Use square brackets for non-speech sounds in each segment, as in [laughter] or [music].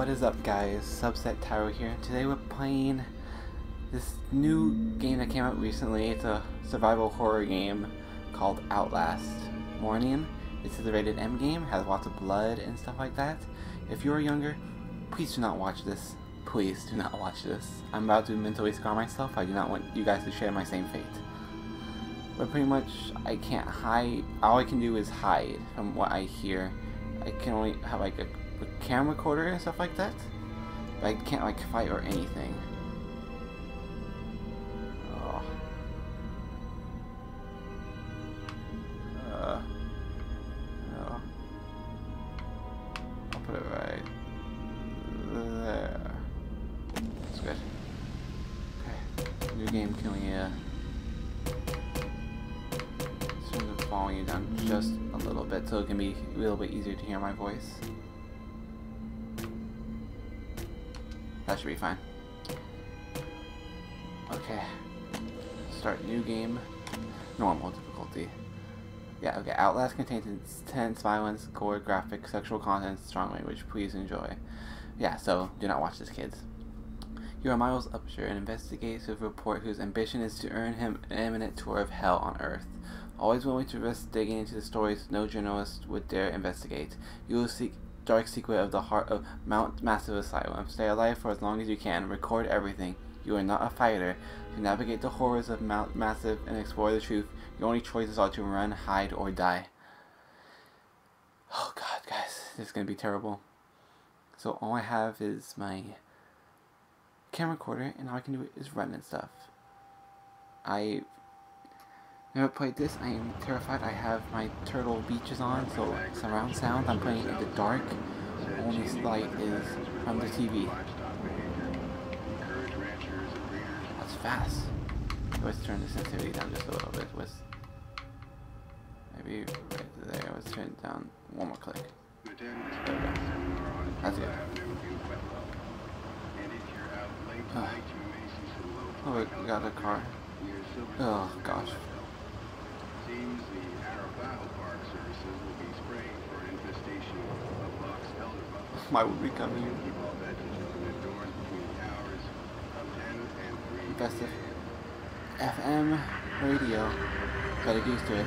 What is up guys, Subset Tyro here. Today we're playing this new game that came out recently. It's a survival horror game called Outlast Morning. This is a rated M game, has lots of blood and stuff like that. If you're younger, please do not watch this. Please do not watch this. I'm about to mentally scar myself. I do not want you guys to share my same fate. But pretty much, I can't hide. All I can do is hide from what I hear. I can only have like a camera recorder and stuff like that. But I can't like fight or anything. Oh. Uh. Oh. I'll put it right there. That's good. Okay. New game, turn the volume down just a little bit so it can be a little bit easier to hear my voice. That should be fine. Okay. Start new game. Normal difficulty. Yeah, okay. Outlast contains intense violence, gore, graphic, sexual content, strong language. Please enjoy. Yeah, so do not watch this, kids. You are Miles Upshur, an investigative report whose ambition is to earn him an imminent tour of hell on Earth. Always willing to risk digging into the stories no journalist would dare investigate. You will seek dark secret of the heart of Mount Massive Asylum. Stay alive for as long as you can. Record everything. You are not a fighter. To navigate the horrors of Mount Massive and explore the truth, your only choices are to run, hide, or die. Oh god, guys, this is gonna be terrible. So all I have is my camera recorder, and all I can do is run and stuff. I never played this. I am terrified. I have my Turtle Beaches on, so surround sound. I'm playing in the dark. Only light is from the TV. That's fast. Let's turn the sensitivity down just a little bit. Let's maybe right there. Let's turn it down one more click. That's good. Oh, we got a car. Oh gosh. Seems the Arapaho Park services will be spraying for infestation of box elder Why would we come here? Keep all indoors between the hours of 10 and 3. Festive FM radio. Gotta get used to it.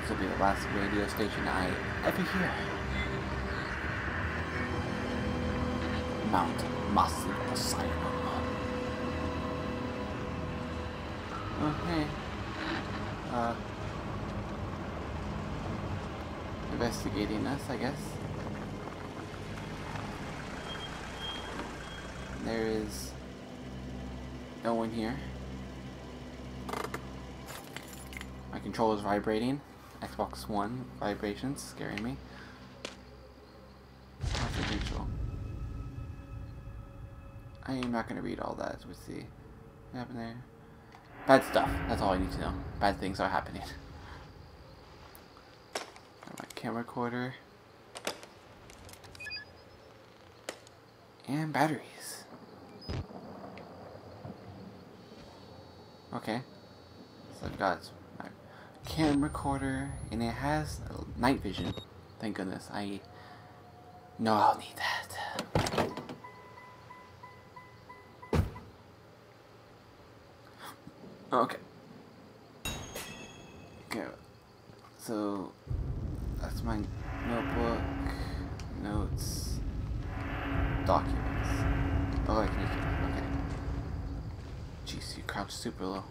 This will be the last radio station I ever hear. Mount Massive Asylum. Okay. Uh investigating us, I guess. There is no one here. My controller's vibrating. Xbox One vibrations scaring me. Confidential. I am not going to read all that. Let's see. What happened there? Bad stuff. That's all I need to know. Bad things are happening. [laughs] camera recorder, and batteries. Okay, so I've got my camera recorder, and it has night vision. Thank goodness, I know I'll need that. Okay. Okay. So my notebook, notes, documents. Oh, I can it. Okay. Jeez, you crouch super low.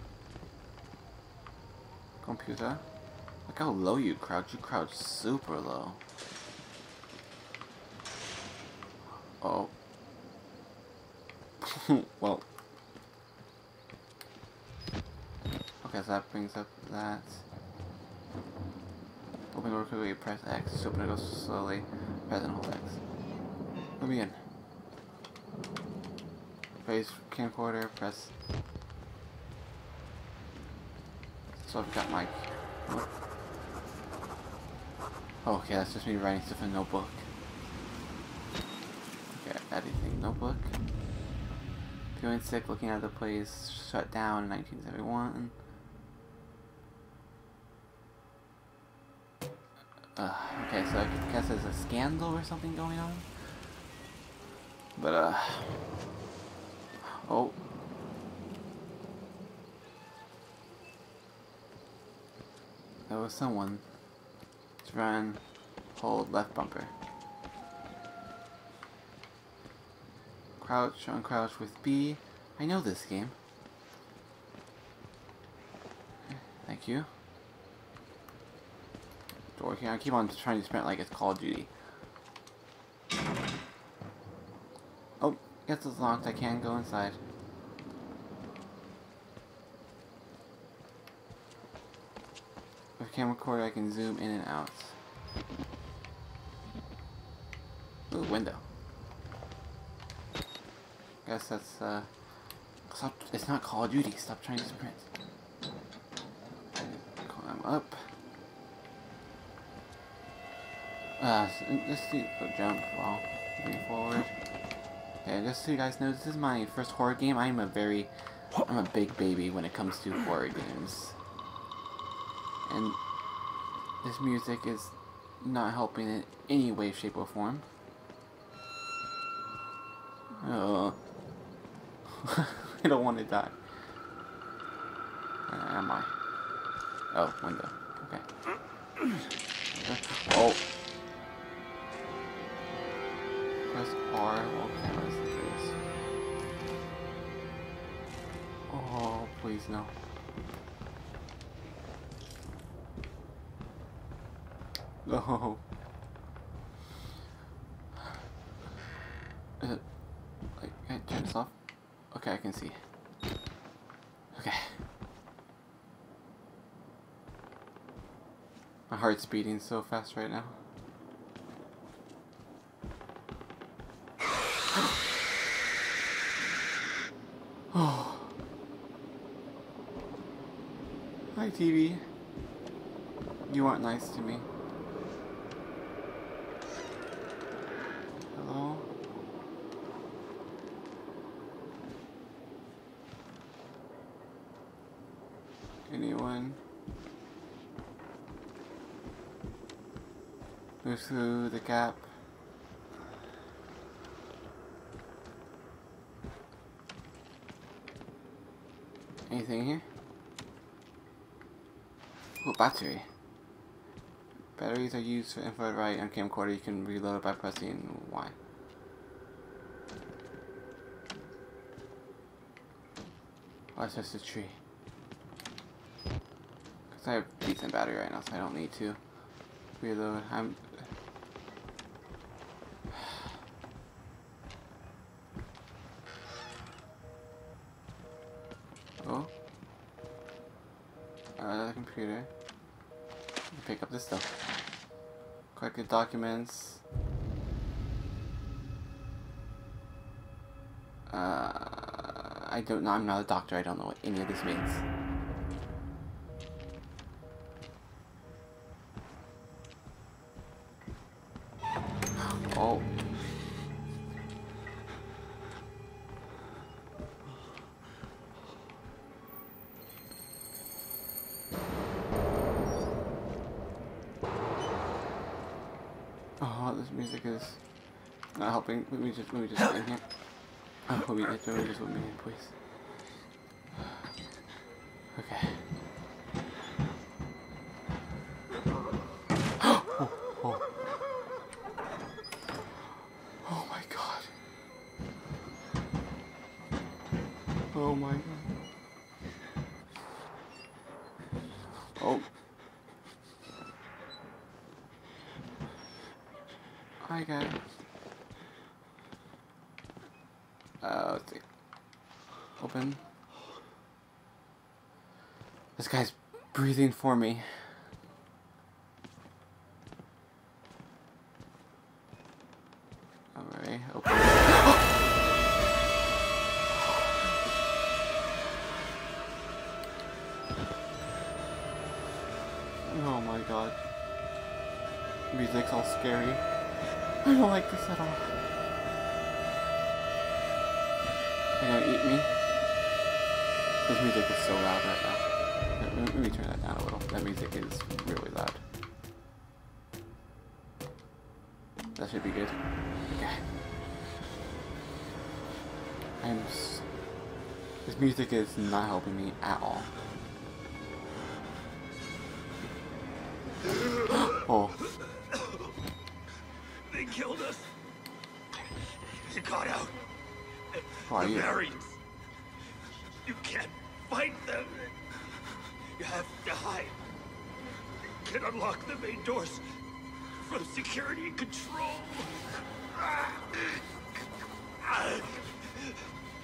Computer. Look how low you crouch. You crouch super low. Oh. [laughs] well. Okay, so that brings up that. Open door quickly, press X. To open it, go slowly. Press and hold X. Let me in. Face camcorder, press. So I've got my. Oh, okay, that's just me writing stuff in a notebook. Okay, editing notebook. Feeling sick, looking at the place shut down in 1971. Uh, okay, so I guess there's a scandal or something going on? But, uh... Oh. There was someone. Run. Hold left bumper. Crouch, uncrouch with B. I know this game. Thank you. Here. I keep on trying to sprint like it's Call of Duty. Oh, it's locked. I can't go inside. With camera cord, I can zoom in and out. Ooh, window. Guess that's, uh... Stop, it's not Call of Duty. Stop trying to sprint. Climb up. Uh, just to jump while moving forward. Yeah, just so you guys know, this is my first horror game. I'm a very, I'm a big baby when it comes to horror games. And this music is not helping in any way, shape, or form. Oh. [laughs] I don't want to die. Uh, am I? Oh, window. Okay. [clears throat] Oh. Press R while cameras this. Oh, please no. No. [laughs] Uh, Is like can I turn this off? Okay, I can see. Okay. My heart's beating so fast right now. oh. Hi, TV. You aren't nice to me. Hello? Anyone? Move through the gap. Anything here? Oh, battery. Batteries are used for infrared right on camcorder. You can reload by pressing Y. Oh, it's just a tree. Because I have decent battery right now, so I don't need to reload. I'm... Collect documents. Uh, I don't know. I'm not a doctor. I don't know what any of this means. Let me just, me just get in here. Oh, me, let me just let me in, please. Okay. oh, my god. Oh my god. Oh. Hi guys. Uh, let's see. Open. This guy's breathing for me. Alright, [gasps] oh my god. Music's all scary. I don't like this at all. They're gonna eat me. This music is so loud right now. Let me, turn that down a little. That music is really loud. That should be good. Okay. I'm. S this music is not helping me at all. [gasps] oh. They killed us. You got out. Are the you? Marians. You have to hide. You can unlock the main doors from security and control.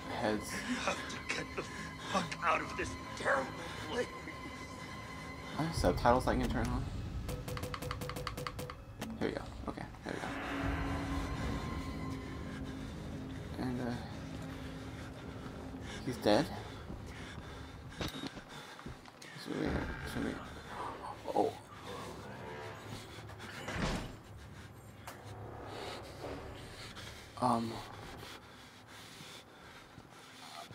Heads. You have to get the fuck out of this terrible place. Are there subtitles I can turn on? Here we go. Okay, there we go. And, uh... He's dead? Should we... Should we... Oh. Um...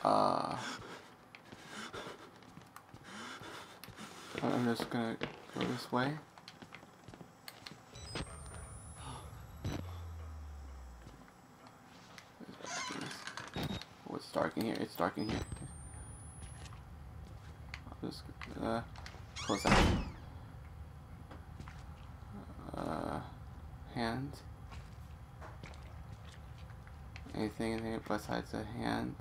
Uh... I'm just gonna go this way. Oh, it's dark in here. It's dark in here. I'll just uh, close that. Uh, hand. Anything in here besides a hand?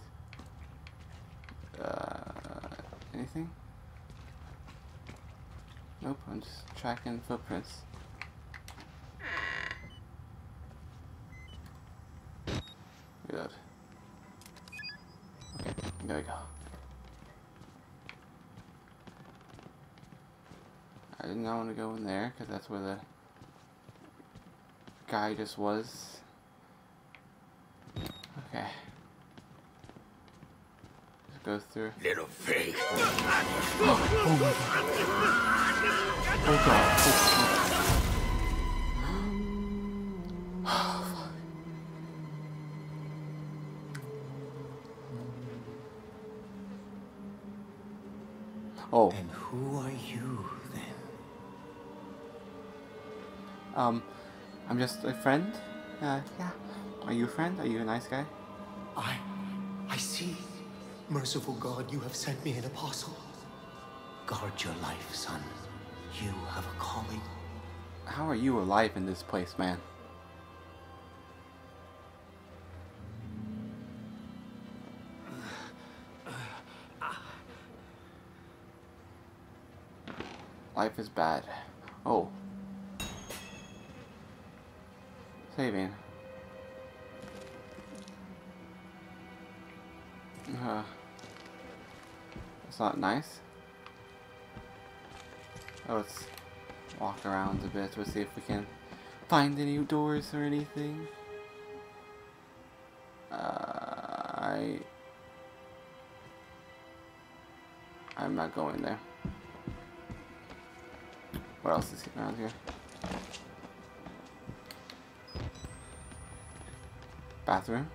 Uh, anything? Nope, I'm just tracking footprints. Good. Okay, there we go. I did not want to go in there because that's where the guy just was. Okay. Just go through. Little pig. Oh god. Oh, Oh, And who are you then? um, I'm just a friend. Uh, yeah. Are you a friend? Are you a nice guy? I. I see. Merciful God, you have sent me an apostle. Guard your life, son. You have a calling. How are you alive in this place, man? Life is bad. Oh. Saving. Uh, that's not nice. Oh, let's walk around a bit to see if we can find any doors or anything. Uh, I... I'm not going there. What else is around here? Bathroom.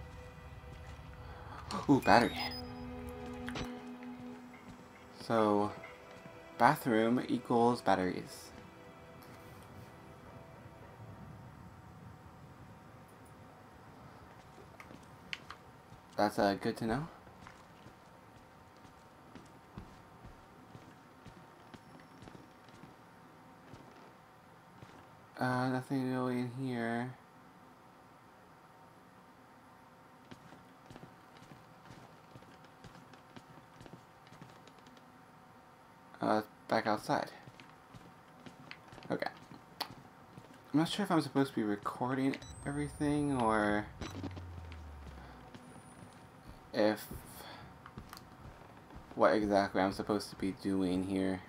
Ooh, battery. So, bathroom equals batteries. That's uh, good to know. Uh, nothing really in here. Uh, back outside. Okay. I'm not sure if I'm supposed to be recording everything or if what exactly I'm supposed to be doing here.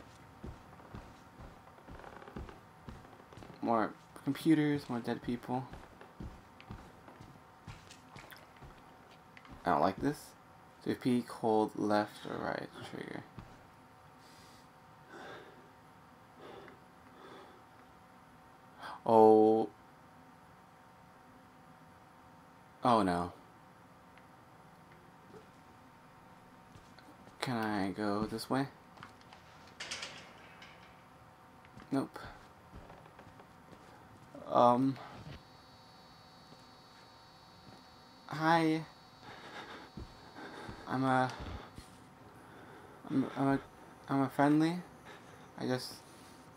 More computers, more dead people. I don't like this. So if peek, hold left or right trigger. Oh. Oh no. Can I go this way? Nope. Um. I'm a, I'm, I'm a, I'm a friendly. I just,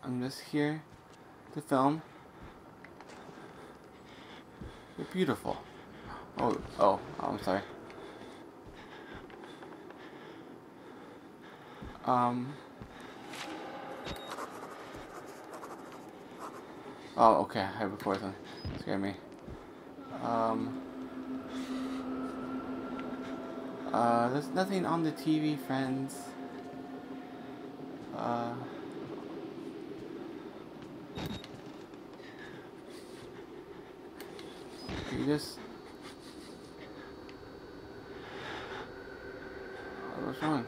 I'm just here to film. You're beautiful. Oh, oh, I'm sorry. Um. Oh, okay. I recorded something. Scared me. Um. Uh, there's nothing on the TV, friends. Uh. You just. What's wrong?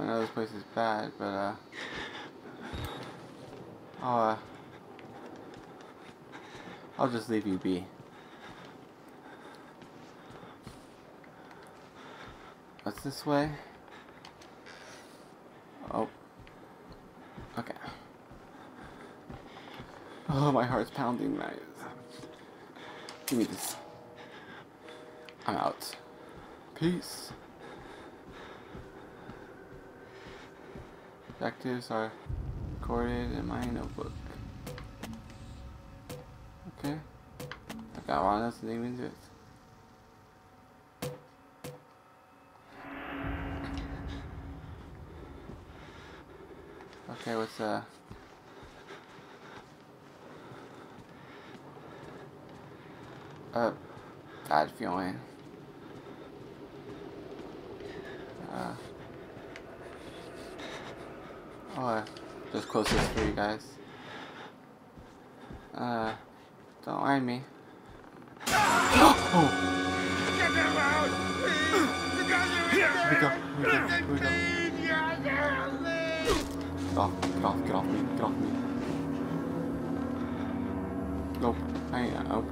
I know this place is bad, but uh. I'll uh. I'll just leave you be. What's this way? Oh. Okay. Oh, my heart's pounding, guys. Give me this. I'm out. Peace. Objectives are recorded in my notebook. Okay. I got one that's name into it. Okay, what's uh uh bad feeling. Uh Oh, just close this for you guys. Uh, don't mind me. oh! Here we go, here we go, here we go. Get off, get off, get off me, get off me. Nope, I ain't, nope.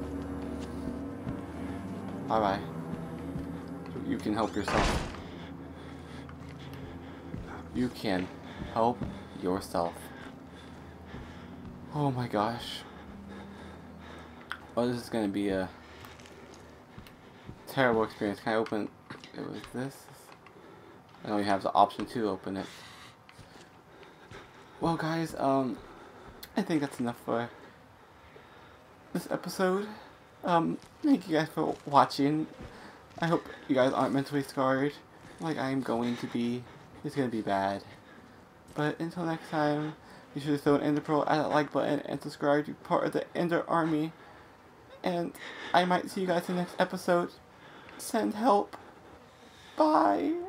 Bye bye. You can help yourself. You can help yourself. Oh my gosh. Oh, this is gonna be a terrible experience. Can I open it with this? I know you have the option to open it. Well, guys, um, I think that's enough for this episode. Um, thank you guys for watching. I hope you guys aren't mentally scarred, like I'm going to be. It's gonna be bad. But until next time, be sure to throw an Ender Pearl at that like button and subscribe to be part of the Ender Army. And I might see you guys in the next episode. Send help. Bye.